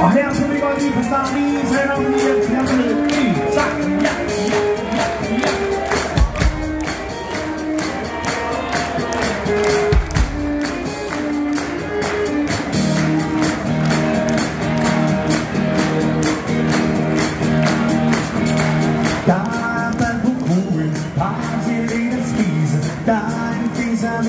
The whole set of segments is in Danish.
Och här ska vi gå in på Paris redan i ett kapitel. Tack, ja, ja, ja, ja. Er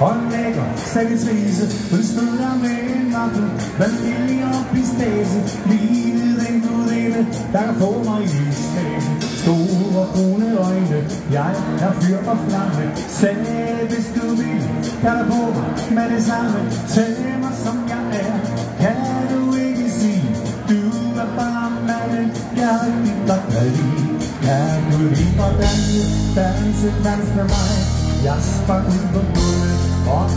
Håndlægger, fisermering og servitrice. Hun slutter med en mappe vanilje og pistache. Lige den gudinde, der kan få mig i stase. Store brune øjne, jeg er fyr og flamme. Sag hvis du vil, kan du på mig med det samme. Tag mig som jeg er, kan du ikke sige. Du er bare manden, jeg er rigtig godt kan lide. Kan du lide at danse, danse, danse med mig? 一不會。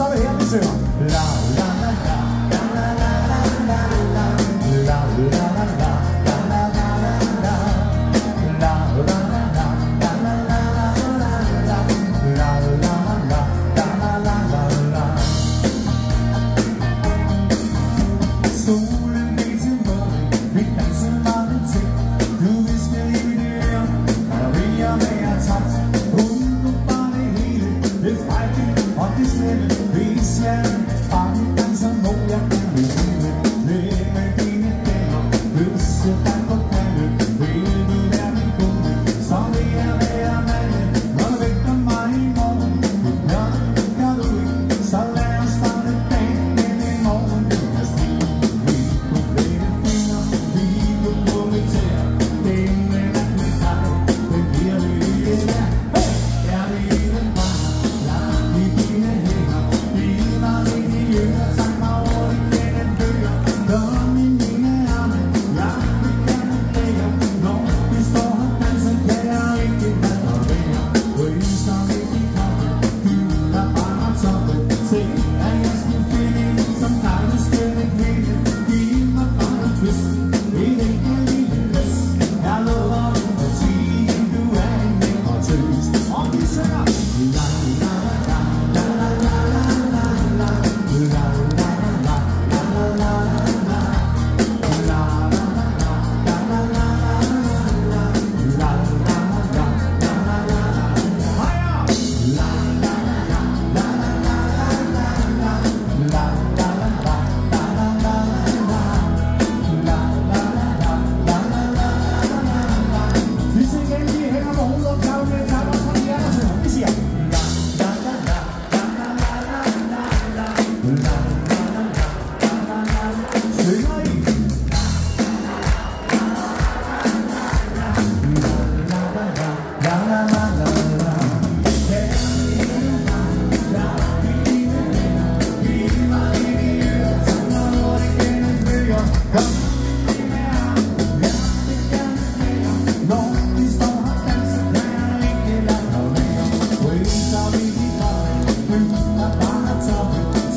sabe realizar. La, la. Música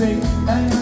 sing and